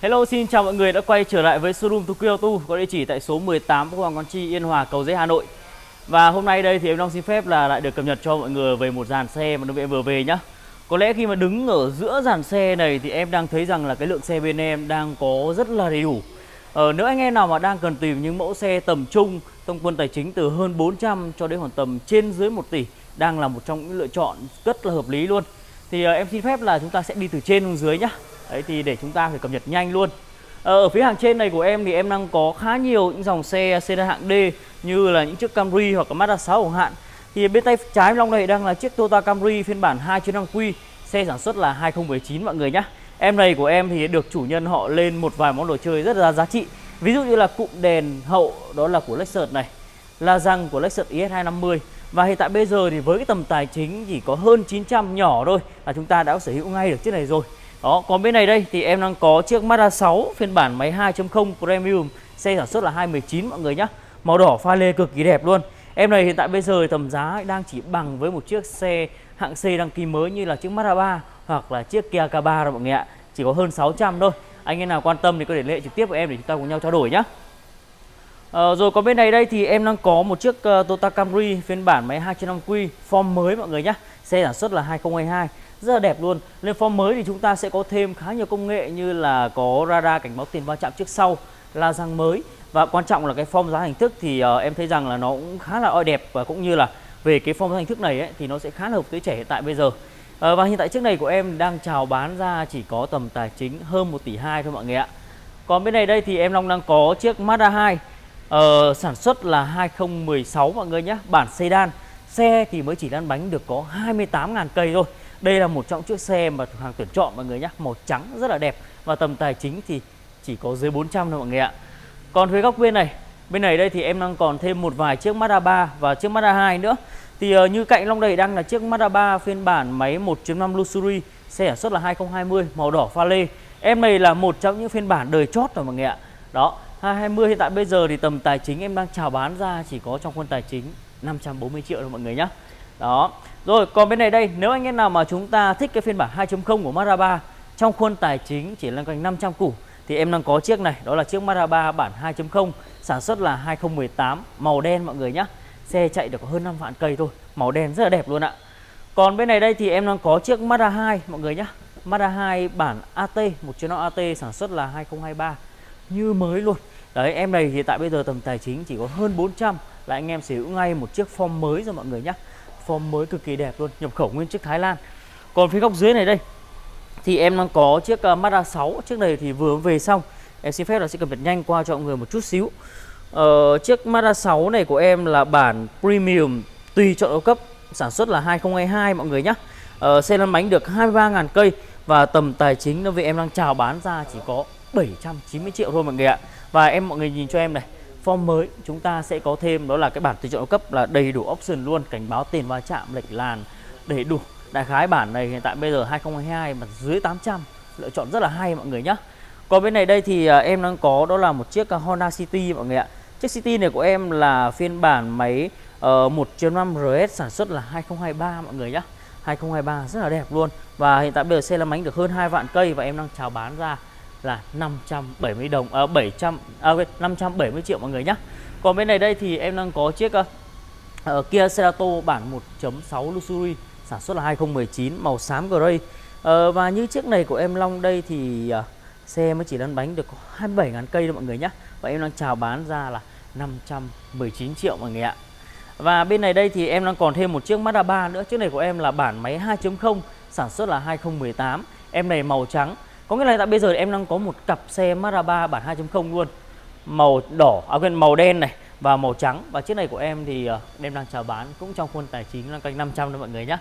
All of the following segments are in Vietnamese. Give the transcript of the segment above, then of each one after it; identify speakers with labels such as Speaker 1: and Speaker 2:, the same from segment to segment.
Speaker 1: Hello xin chào mọi người đã quay trở lại với showroom Tokyo Auto có địa chỉ tại số 18 Hoàng Quán Chi Yên Hòa Cầu Giấy Hà Nội. Và hôm nay đây thì em Long xin phép là lại được cập nhật cho mọi người về một dàn xe mà đơn vị em vừa về nhá. Có lẽ khi mà đứng ở giữa dàn xe này thì em đang thấy rằng là cái lượng xe bên em đang có rất là đầy đủ. Ờ, nếu anh em nào mà đang cần tìm những mẫu xe tầm trung tông quân tài chính từ hơn 400 cho đến khoảng tầm trên dưới 1 tỷ đang là một trong những lựa chọn rất là hợp lý luôn. Thì uh, em xin phép là chúng ta sẽ đi từ trên xuống dưới nhá. Đấy thì để chúng ta phải cập nhật nhanh luôn. Ờ, ở phía hàng trên này của em thì em đang có khá nhiều những dòng xe sedan hạng D như là những chiếc Camry hoặc là Mazda 6 chẳng hạn. Thì bên tay trái Long này đang là chiếc Toyota Camry phiên bản 2.5Q, xe sản xuất là 2019 mọi người nhé. Em này của em thì được chủ nhân họ lên một vài món đồ chơi rất là giá trị. Ví dụ như là cụm đèn hậu đó là của Lexus này, la răng của Lexus IS250 và hiện tại bây giờ thì với cái tầm tài chính chỉ có hơn 900 nhỏ thôi là chúng ta đã sở hữu ngay được chiếc này rồi. Đó, còn bên này đây thì em đang có chiếc Mazda 6 phiên bản máy 2.0 Premium, xe sản xuất là 2019 mọi người nhé. Màu đỏ pha lê cực kỳ đẹp luôn. Em này hiện tại bây giờ tầm giá đang chỉ bằng với một chiếc xe hạng C đăng ký mới như là chiếc Mazda 3 hoặc là chiếc Kia K3 rồi mọi người ạ. Chỉ có hơn 600 thôi. Anh em nào quan tâm thì có thể liên hệ trực tiếp với em để chúng ta cùng nhau trao đổi nhé. À, ờ, rồi còn bên này đây thì em đang có một chiếc uh, Toyota Camry phiên bản máy 2.5Q form mới mọi người nhé. Xe sản xuất là 2022 rất là đẹp luôn. Lên form mới thì chúng ta sẽ có thêm khá nhiều công nghệ như là có radar cảnh báo tiền va chạm trước sau la răng mới. Và quan trọng là cái form giá hình thức thì uh, em thấy rằng là nó cũng khá là oi đẹp và cũng như là về cái form giá hình thức này ấy, thì nó sẽ khá là hợp với trẻ hiện tại bây giờ. Uh, và hiện tại chiếc này của em đang chào bán ra chỉ có tầm tài chính hơn 1 tỷ 2 thôi mọi người ạ. Còn bên này đây thì em Long đang có chiếc Mazda 2 uh, ờ, sản xuất là 2016 mọi người nhé. Bản sedan xe thì mới chỉ lăn bánh được có 28.000 cây thôi đây là một trong chiếc xe mà hàng tuyển chọn mọi người nhé. Màu trắng rất là đẹp. Và tầm tài chính thì chỉ có dưới 400 thôi mọi người ạ. Còn phía góc bên này Bên này đây thì em đang còn thêm một vài chiếc Mazda 3 và chiếc Mazda 2 nữa. Thì uh, như cạnh Long đây đang là chiếc Mazda 3 phiên bản máy 1.5 Luxury Xe sản xuất là 2020 màu đỏ pha lê. Em này là một trong những phiên bản đời chót rồi mọi người ạ. Đó 220 hiện tại bây giờ thì tầm tài chính em đang chào bán ra chỉ có trong quân tài chính 540 triệu thôi mọi người nhé. Đó rồi, còn bên này đây, nếu anh em nào mà chúng ta thích cái phiên bản 2.0 của Mazda 3 trong khuôn tài chính chỉ lên quanh 500 củ, thì em đang có chiếc này, đó là chiếc Mazda 3 bản 2.0 sản xuất là 2018 màu đen mọi người nhé xe chạy được hơn 5 vạn cây thôi, màu đen rất là đẹp luôn ạ. Còn bên này đây thì em đang có chiếc Mazda 2 mọi người nhé Mazda 2 bản AT một chiếc nó AT sản xuất là 2023 như mới luôn. Đấy, em này thì tại bây giờ tầm tài chính chỉ có hơn 400 là anh em sở hữu ngay một chiếc form mới rồi mọi người nhé form mới cực kỳ đẹp luôn nhập khẩu nguyên chiếc Thái Lan. Còn phía góc dưới này đây thì em đang có chiếc uh, Mazda 6 chiếc này thì vừa về xong. Em xin phép là sẽ cập nhật nhanh qua cho mọi người một chút xíu. Ờ, chiếc Mazda 6 này của em là bản premium tùy chọn cao cấp sản xuất là 2022 mọi người nhé ờ, xe lăn bánh được 23.000 cây và tầm tài chính đơn vị em đang chào bán ra chỉ có 790 triệu thôi mọi người ạ. Và em mọi người nhìn cho em này form mới chúng ta sẽ có thêm đó là cái bản tùy chọn cấp là đầy đủ option luôn cảnh báo tiền va chạm lệch làn đầy đủ. Đại khái bản này hiện tại bây giờ 2022 mà dưới 800 lựa chọn rất là hay mọi người nhé còn bên này đây thì à, em đang có đó là một chiếc à, Honda City mọi người ạ. Chiếc City này của em là phiên bản máy uh, 1.5 RS sản xuất là 2023 mọi người nhé 2023 rất là đẹp luôn. Và hiện tại bây giờ xe lăn bánh được hơn 2 vạn cây và em đang chào bán ra là 570 đồng à, 700 à, 570 triệu mọi người nhé còn bên này đây thì em đang có chiếc uh, Kia Cerato bản 1.6 Luxury sản xuất là 2019 màu xám gray uh, ờ, và như chiếc này của em Long đây thì uh, xe mới chỉ lăn bánh được 27.000 cây thôi mọi người nhé và em đang chào bán ra là 519 triệu mọi người ạ. Và bên này đây thì em đang còn thêm một chiếc Mazda 3 nữa. Chiếc này của em là bản máy 2.0 sản xuất là 2018 em này màu trắng có nghĩa là tại bây giờ em đang có một cặp xe Mazda 3 bản 2.0 luôn. Màu đỏ, à quên màu đen này và màu trắng. Và chiếc này của em thì ờ, em đang chào bán cũng trong khuôn tài chính là canh 500 đó mọi người nhé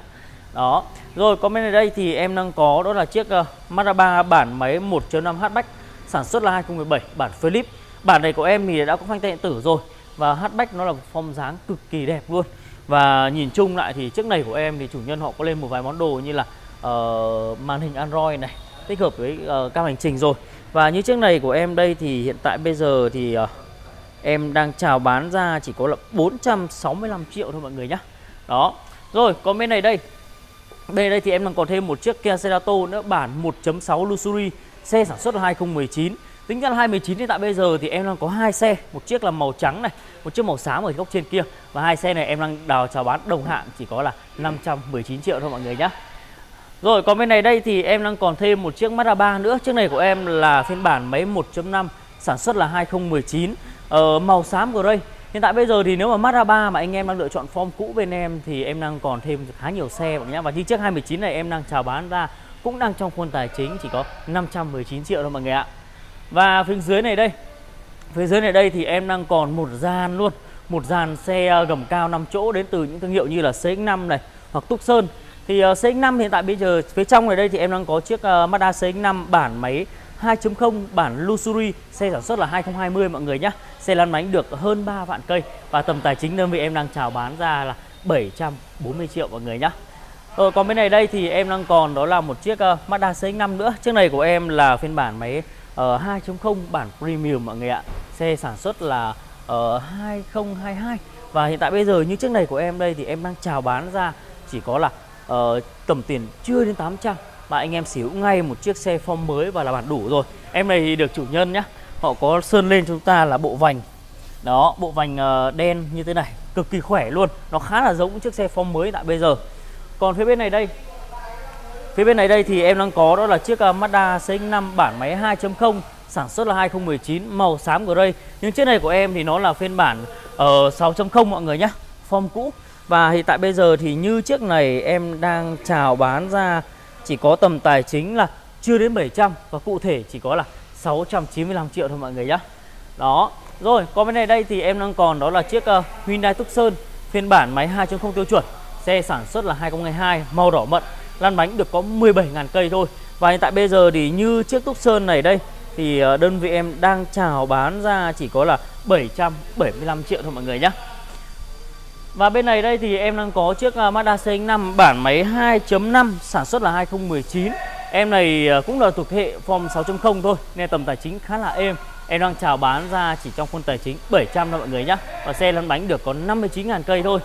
Speaker 1: Đó. Rồi comment ở đây thì em đang có đó là chiếc ờ, uh, Mazda 3 bản máy 1.5 hatchback Sản xuất là 2017 bản Philip. Bản này của em thì đã có phanh tay điện tử rồi Và hatchback nó là phong dáng cực kỳ đẹp luôn. Và nhìn chung lại thì chiếc này của em thì chủ nhân họ có lên một vài món đồ như là uh, màn hình Android này tích hợp với ờ, uh, cam hành trình rồi. Và như chiếc này của em đây thì hiện tại bây giờ thì uh, em đang chào bán ra chỉ có là 465 triệu thôi mọi người nhé đó. Rồi còn bên này đây. Bên đây thì em đang còn thêm một chiếc Kia Cerato nữa bản 1.6 Luxury xe sản xuất là 2019 tính ra là 2019 thì tại bây giờ thì em đang có hai xe một chiếc là màu trắng này một chiếc màu xám ở góc trên kia. Và hai xe này em đang đào chào bán đồng hạng chỉ có là 519 triệu thôi mọi người nhé rồi còn bên này đây thì em đang còn thêm một chiếc Mazda 3 nữa chiếc này của em là phiên bản máy 1.5 sản xuất là 2019 uh, ờ, màu xám của đây Hiện tại bây giờ thì nếu mà Mazda 3 mà anh em đang lựa chọn form cũ bên em thì em đang còn thêm khá nhiều xe bạn nhé. Và như chiếc 219 này em đang chào bán ra cũng đang trong khuôn tài chính chỉ có 519 triệu thôi mọi người ạ. Và phía dưới này đây, phía dưới này đây thì em đang còn một dàn luôn, một dàn xe gầm cao 5 chỗ đến từ những thương hiệu như là CX-5 này hoặc Tucson. Thì ờ, uh, CX-5 hiện tại bây giờ phía trong này đây thì em đang có chiếc uh, Mazda CX-5 bản máy 2.0 bản Luxury xe sản xuất là 2020 mọi người nhé xe lăn bánh được hơn 3 vạn cây và tầm tài chính đơn vị em đang chào bán ra là 740 triệu mọi người nhé Ờ, còn bên này đây thì em đang còn đó là một chiếc uh, Mazda CX-5 nữa. Chiếc này của em là phiên bản máy uh, 2.0 bản Premium mọi người ạ. Xe sản xuất là uh, 2022 Và hiện tại bây giờ như chiếc này của em đây thì em đang chào bán ra chỉ có là uh, tầm tiền chưa đến 800 mà anh em sở hữu ngay một chiếc xe form mới và là bản đủ rồi. Em này thì được chủ nhân nhá Họ có sơn lên cho chúng ta là bộ vành. Đó, bộ vành uh, đen như thế này Cực kỳ khỏe luôn Nó khá là giống chiếc xe form mới tại bây giờ. Còn phía bên này đây Phía bên này đây thì em đang có đó là chiếc uh, Mazda CX-5 bản máy 2.0 Sản xuất là 2019 màu xám của đây Nhưng chiếc này của em thì nó là phiên bản uh, 6.0 mọi người nhé Form cũ. Và hiện tại bây giờ thì như chiếc này em đang chào bán ra Chỉ có tầm tài chính là chưa đến 700 Và cụ thể chỉ có là 695 triệu thôi mọi người nhé Đó Rồi có bên này đây thì em đang còn đó là chiếc uh, Hyundai Tucson Phiên bản máy 2.0 tiêu chuẩn. Xe sản xuất là 2022 màu đỏ mận Lăn bánh được có 17.000 cây thôi. Và hiện tại bây giờ thì như chiếc Tucson này đây Thì ờ, đơn vị em đang chào bán ra chỉ có là 775 triệu thôi mọi người nhé và bên này đây thì em đang có chiếc à, Mazda CX-5 bản máy 2.5 sản xuất là 2019 Em này à, cũng là thuộc hệ form 6.0 thôi Nên tầm tài chính khá là êm. Em đang chào bán ra chỉ trong khuôn tài chính 700 thôi mọi người nhé Và xe lăn bánh được có 59.000 cây thôi.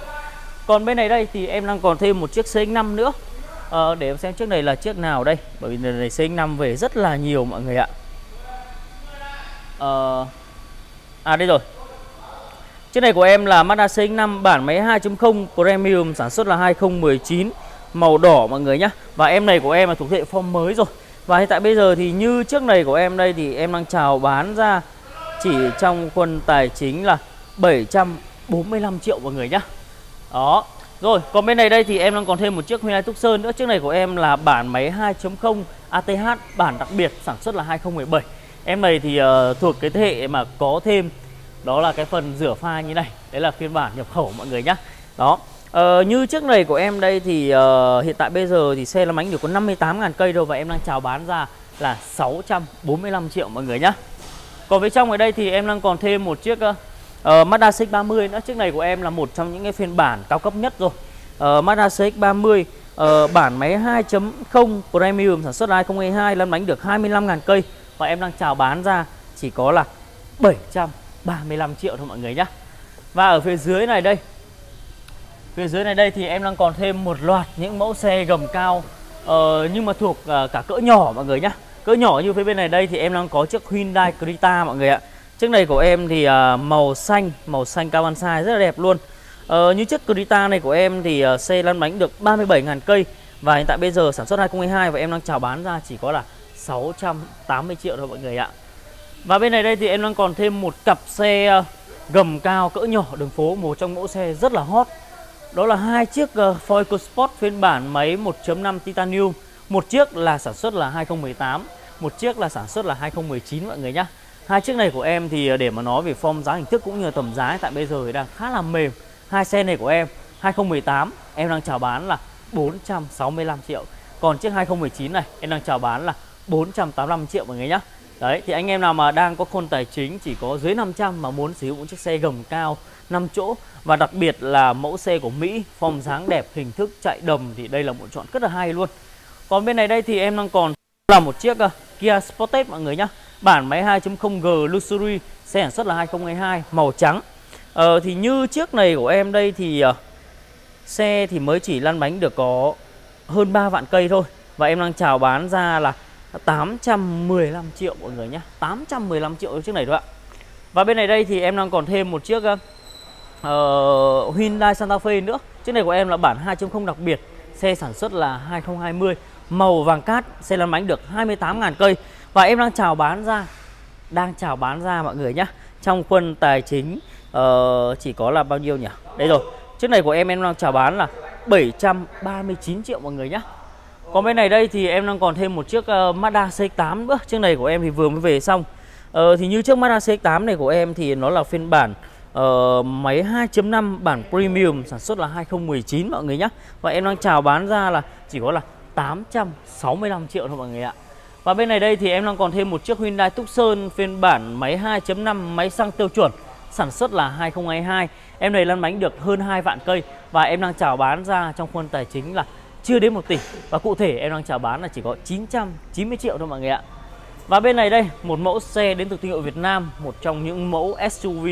Speaker 1: Còn bên này đây thì em đang còn thêm một chiếc CX-5 nữa. À, Để em xem chiếc này là chiếc nào đây Bởi vì lần này CX-5 về rất là nhiều mọi người ạ. À, à đây rồi. Chiếc này của em là Mazda CX-5 bản máy 2.0 Premium sản xuất là 2019 Màu đỏ mọi người nhé Và em này của em là thuộc hệ form mới rồi. Và hiện tại bây giờ thì như chiếc này của em đây thì em đang chào bán ra Chỉ trong quân tài chính là 745 triệu mọi người nhé đó. Rồi còn bên này đây thì em đang còn thêm một chiếc Hyundai Tucson nữa. Chiếc này của em là bản máy 2.0 ATH bản đặc biệt sản xuất là 2017 em này thì uh, thuộc cái thế hệ mà có thêm đó là cái phần rửa pha như này. Đấy là phiên bản nhập khẩu mọi người nhé đó. Ờ, như chiếc này của em đây thì uh, hiện tại bây giờ thì xe lăn bánh được có 58.000 cây thôi và em đang chào bán ra là 645 triệu mọi người nhé còn phía trong ở đây thì em đang còn thêm một chiếc uh, uh, Mazda CX-30 nữa. Chiếc này của em là một trong những cái phiên bản cao cấp nhất rồi. Uh, Mazda CX-30 uh, bản máy 2.0 Premium sản xuất 2022 e lăn bánh được 25.000 cây và em đang chào bán ra chỉ có là 700 35 triệu thôi mọi người nhé và ở phía dưới này đây phía dưới này đây thì em đang còn thêm một loạt những mẫu xe gầm cao uh, nhưng mà thuộc uh, cả cỡ nhỏ mọi người nhé cỡ nhỏ như phía bên này đây thì em đang có chiếc Hyundai Creta mọi người ạ Chiếc này của em thì uh, màu xanh, màu xanh cao ban rất là đẹp luôn. Uh, như chiếc Creta này của em thì uh, xe lăn bánh được 37.000 cây và hiện tại bây giờ sản xuất 2022 và em đang chào bán ra chỉ có là 680 triệu thôi mọi người ạ. Và bên này đây thì em đang còn thêm một cặp xe ờ, gầm cao cỡ nhỏ đường phố, một trong mẫu xe rất là hot. Đó là hai chiếc ờ, Ford EcoSport phiên bản máy 1.5 Titanium. Một chiếc là sản xuất là 2018, một chiếc là sản xuất là 2019 mọi người nhé. Hai chiếc này của em thì ờ, để mà nói về form giá hình thức cũng như là tầm giá tại bây giờ thì đang khá là mềm. Hai xe này của em 2018 em đang chào bán là 465 triệu. Còn chiếc 2019 này em đang chào bán là 485 triệu mọi người nhé. Đấy thì anh em nào mà đang có khôn tài chính chỉ có dưới 500 mà muốn sử dụng chiếc xe gầm cao 5 chỗ và đặc biệt là mẫu xe của Mỹ form dáng đẹp hình thức chạy đầm thì đây là một chọn rất là hay luôn. Còn bên này đây thì em đang còn là một chiếc uh, Kia Sportage mọi người nhá. Bản máy 2.0G Luxury Xe sản xuất là 2022 Màu trắng. Ờ, Thì như chiếc này của em đây thì uh, Xe thì mới chỉ lăn bánh được có Hơn 3 vạn cây thôi. Và em đang chào bán ra là 815 triệu mọi người nhé. 815 triệu chiếc này thôi ạ. Và bên này đây thì em đang còn thêm một chiếc uh, Hyundai Santa Fe nữa. Chiếc này của em là bản 2.0 đặc biệt Xe sản xuất là 2020 Màu vàng cát Xe lăn bánh được 28.000 cây. Và em đang chào bán ra Đang chào bán ra mọi người nhé. Trong quân tài chính uh, Chỉ có là bao nhiêu nhỉ? Đây rồi Chiếc này của em em đang chào bán là 739 triệu mọi người nhé còn bên này đây thì em đang còn thêm một chiếc uh, Mazda CX-8 nữa. Chiếc này của em thì vừa mới về xong. Uh, Thì như chiếc Mazda CX-8 này của em thì nó là phiên bản uh, máy 2.5 bản Premium sản xuất là 2019 mọi người nhé Và em đang chào bán ra là chỉ có là 865 triệu thôi mọi người ạ. Và bên này đây thì em đang còn thêm một chiếc Hyundai Tucson phiên bản máy 2.5 máy xăng tiêu chuẩn sản xuất là 2022 Em này lăn bánh được hơn 2 vạn cây Và em đang chào bán ra trong khuôn tài chính là chưa đến 1 tỷ. Và cụ thể em đang chào bán là chỉ có 990 triệu thôi mọi người ạ. Và bên này đây một mẫu xe đến từ thương hiệu Việt Nam Một trong những mẫu SUV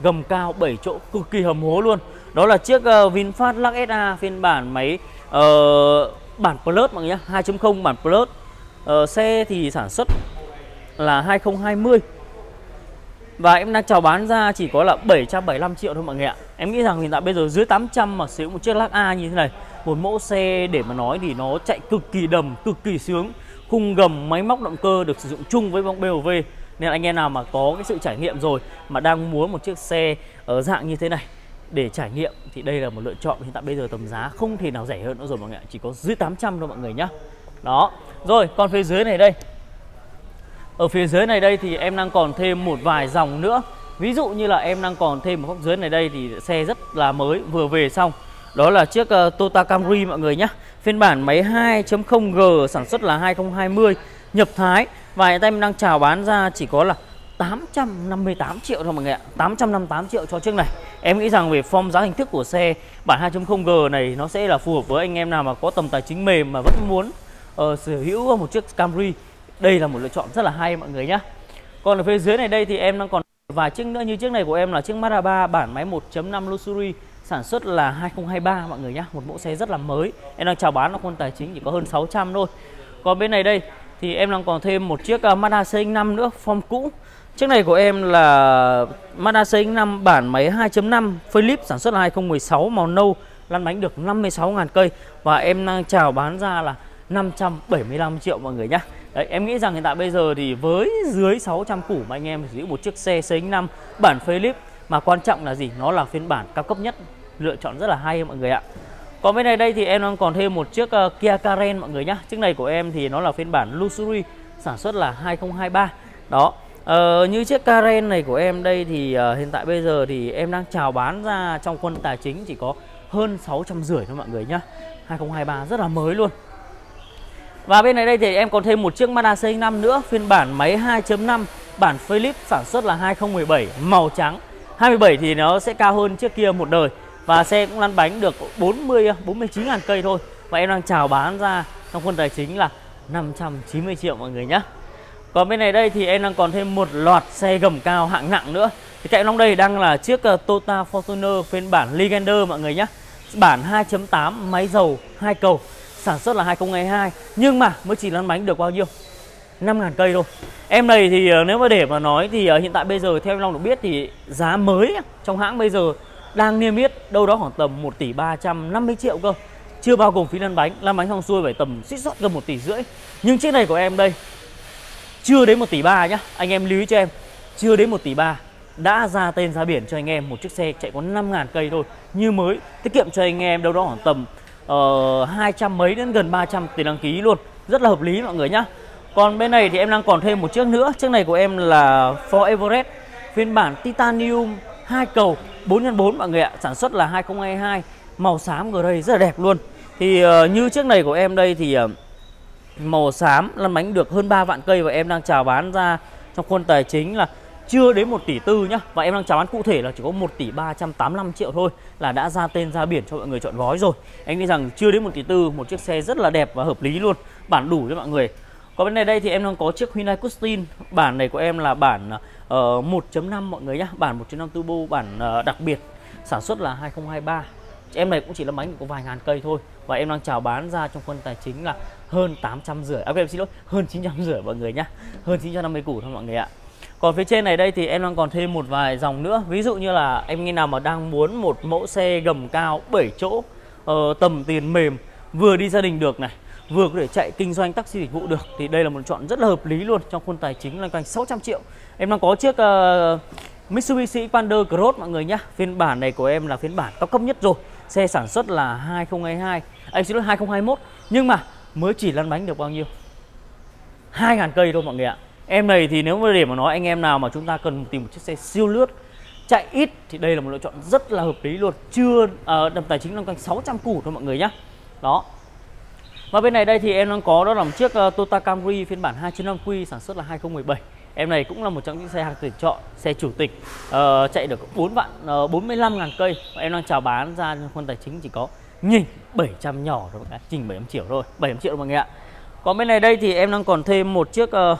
Speaker 1: gầm cao 7 chỗ cực kỳ hầm hố luôn. Đó là chiếc uh, VinFast Lux SA phiên bản máy uh, bản Plus mọi người nhé 2.0 bản Plus. Uh, Xe thì sản xuất là 2020 và em đang chào bán ra chỉ có là 775 triệu thôi mọi người ạ. Em nghĩ rằng hiện tại bây giờ dưới 800 mà sử dụng một chiếc lắc A như thế này Một mẫu xe để mà nói thì nó chạy cực kỳ đầm, cực kỳ sướng Khung gầm, máy móc động cơ được sử dụng chung với bóng BOV Nên anh em nào mà có cái sự trải nghiệm rồi Mà đang muốn một chiếc xe ở dạng như thế này để trải nghiệm thì đây là một lựa chọn hiện tại bây giờ tầm giá không thể nào rẻ hơn nữa rồi mọi người ạ. Chỉ có dưới 800 thôi mọi người nhá. Đó rồi còn phía dưới này đây ở phía dưới này đây thì em đang còn thêm một vài dòng nữa. Ví dụ như là em đang còn thêm một góc dưới này đây thì xe rất là mới vừa về xong. Đó là chiếc uh, Toyota Camry mọi người nhé Phiên bản máy 2.0G sản xuất là 2020 Nhập Thái. Và hiện tại em đang chào bán ra chỉ có là 858 triệu thôi mọi người ạ. 858 triệu cho chiếc này. Em nghĩ rằng về form giá hình thức của xe bản 2.0G này nó sẽ là phù hợp với anh em nào mà có tầm tài chính mềm mà vẫn muốn uh, sở hữu một chiếc Camry đây là một lựa chọn rất là hay mọi người nhé Còn ở phía dưới này đây thì em đang còn vài chiếc nữa. Như chiếc này của em là chiếc Mazda 3 bản máy 1.5 Luxury, sản xuất là 2023 mọi người nhé một mẫu xe rất là mới. Em đang chào bán nó con tài chính chỉ có hơn 600 thôi. Còn bên này đây thì em đang còn thêm một chiếc à, Mazda CX-5 nữa, form cũ. Chiếc này của em là Mazda CX-5 bản máy 2.5 Philip sản xuất là 2016 màu nâu, lăn bánh được 56.000 cây. Và em đang chào bán ra là 575 triệu mọi người nhé Đấy, em nghĩ rằng hiện tại bây giờ thì với dưới 600 củ mà anh em giữ một chiếc xe CX-5 bản Philip mà quan trọng là gì? Nó là phiên bản cao cấp nhất, lựa chọn rất là hay mọi người ạ. Còn bên này đây thì em đang còn thêm một chiếc uh, Kia Karen mọi người nhá. Chiếc này của em thì nó là phiên bản Luxury, sản xuất là 2023. Đó. Uh, như chiếc Karen này của em đây thì uh, hiện tại bây giờ thì em đang chào bán ra trong quân tài chính chỉ có hơn 650 thôi mọi người nhá. 2023 rất là mới luôn. Và bên này đây thì em còn thêm một chiếc Mazda CX-5 nữa, Phiên bản máy 2.5 Bản Philip sản xuất là 2017 Màu trắng. 27 thì nó sẽ cao hơn chiếc kia một đời Và xe cũng lăn bánh được 40 49 ngàn cây thôi. Và em đang chào bán ra trong khuôn tài chính là 590 triệu mọi người nhé. Còn bên này đây thì em đang còn thêm một loạt xe gầm cao hạng nặng nữa. Thì cạnh trong đây đang là chiếc ờ, Toyota Fortuner phiên bản Legender mọi người nhé. Bản 2.8 máy dầu, hai cầu sản xuất là 2022 nhưng mà mới chỉ lăn bánh được bao nhiêu? 5.000 cây thôi. Em này thì ờ, nếu mà để mà nói thì ờ, hiện tại bây giờ theo em Long được biết thì giá mới trong hãng bây giờ đang niêm yết đâu đó khoảng tầm 1 tỷ 350 triệu cơ. Chưa bao gồm phí lăn bánh, lăn bánh xong xuôi phải tầm xích sót gần 1 tỷ rưỡi. Nhưng chiếc này của em đây chưa đến 1 tỷ 3 nhá Anh em lưu ý cho em chưa đến 1 tỷ 3 đã ra tên ra biển cho anh em một chiếc xe chạy có 5.000 cây thôi như mới tiết kiệm cho anh em đâu đó khoảng tầm Ờ, uh, 200 mấy đến gần 300 tiền đăng ký luôn. Rất là hợp lý mọi người nhá. Còn bên này thì em đang còn thêm một chiếc nữa. Chiếc này của em là Ford Everest. Phiên bản titanium hai cầu 4x4 mọi người ạ. Sản xuất là 2022 màu xám ở đây rất là đẹp luôn. Thì uh, như chiếc này của em đây thì uh, màu xám lăn bánh được hơn 3 vạn cây và em đang chào bán ra trong khuôn tài chính là chưa đến 1 tỷ tư nhá. Và em đang chào bán cụ thể là chỉ có 1 tỷ 385 triệu thôi Là đã ra tên ra biển cho mọi người chọn gói rồi. Anh nghĩ rằng chưa đến 1 tỷ tư Một chiếc xe rất là đẹp và hợp lý luôn. Bản đủ cho mọi người. Còn bên này đây thì em đang có chiếc Hyundai Custin. Bản này của em là bản ờ, uh, 1.5 mọi người nhá. Bản 1.5 turbo bản uh, đặc biệt. Sản xuất là 2023 em này cũng chỉ là bánh có vài ngàn cây thôi. Và em đang chào bán ra trong phân tài chính là hơn 800 rưỡi. À em xin lỗi hơn 900 rưỡi mọi người nhá. Hơn 950 củ thôi mọi người ạ còn phía trên này đây thì em đang còn thêm một vài dòng nữa. Ví dụ như là em nghe nào mà đang muốn một mẫu xe gầm cao 7 chỗ uh, tầm tiền mềm vừa đi gia đình được này vừa có thể chạy kinh doanh taxi dịch vụ được thì đây là một chọn rất là hợp lý luôn. Trong khuôn tài chính là quanh 600 triệu. Em đang có chiếc uh, Mitsubishi Xpander Cross mọi người nhé phiên bản này của em là phiên bản cao cấp nhất rồi. Xe sản xuất là 2022 anh xin lỗi 2021 nhưng mà mới chỉ lăn bánh được bao nhiêu? 2.000 cây thôi mọi người ạ em này thì nếu mà để mà nói anh em nào mà chúng ta cần tìm một chiếc xe siêu lướt chạy ít thì đây là một lựa chọn rất là hợp lý luôn. Chưa à, đầm tài chính loanh quanh 600 củ thôi mọi người nhé đó. Và bên này đây thì em đang có đó là một chiếc uh, Toyota Camry phiên bản 295Q sản xuất là 2017 Em này cũng là một trong những xe hàng tuyển chọn, xe chủ tịch uh, Chạy được 4 vạn ờ, uh, 45 ngàn cây. Em đang chào bán ra khuôn tài chính chỉ có nhìn 700 nhỏ thôi mọi người Trình 700 triệu thôi, 700 triệu mọi người ạ. Còn bên này đây thì em đang còn thêm một chiếc uh,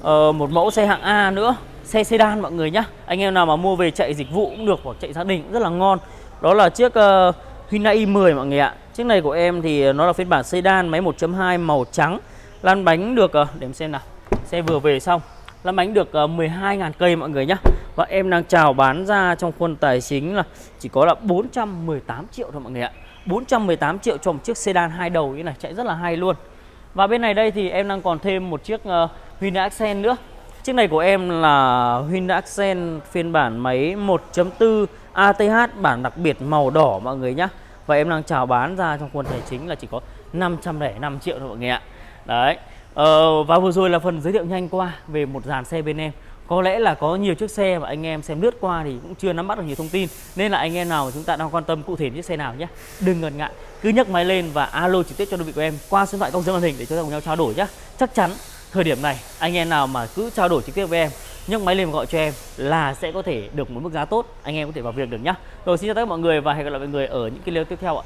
Speaker 1: uh, Một mẫu xe hạng A nữa Xe sedan mọi người nhá. Anh em nào mà mua về chạy dịch vụ cũng được hoặc chạy gia đình cũng rất là ngon. Đó là chiếc uh, Hyundai i10 mọi người ạ. Chiếc này của em thì nó là phiên bản sedan máy 1.2 màu trắng. Lăn bánh được, uh, để em xem nào. Xe vừa về xong. Lăn bánh được 12.000 cây mọi người nhá. Và em đang chào bán ra trong khuôn tài chính là chỉ có là 418 triệu thôi mọi người ạ. 418 triệu cho một chiếc sedan hai đầu như này chạy rất là hay luôn. Và bên này đây thì em đang còn thêm một chiếc uh, Hyundai Accent nữa. Chiếc này của em là Hyundai Accent phiên bản máy 1.4 ATH bản đặc biệt màu đỏ mọi người nhá. Và em đang chào bán ra trong khuôn tài chính là chỉ có 505 triệu thôi mọi người ạ. Đấy Ờ, và vừa rồi là phần giới thiệu nhanh qua về một dàn xe bên em. Có lẽ là có nhiều chiếc xe mà anh em xem lướt qua thì cũng chưa nắm bắt được nhiều thông tin. Nên là anh em nào mà chúng ta đang quan tâm cụ thể chiếc xe nào nhé đừng ngần ngại. Cứ nhấc máy lên và alo trực tiếp cho đơn vị của em qua số điện thoại công dân màn hình để chúng ta cùng nhau trao đổi nhé chắc chắn thời điểm này, anh em nào mà cứ trao đổi trực tiếp với em, nhấc máy lên gọi cho em là sẽ có thể được một mức giá tốt. Anh em có thể vào việc được nhá. Rồi, xin chào tất cả mọi người và hẹn gặp lại mọi người ở những cái video tiếp theo ạ.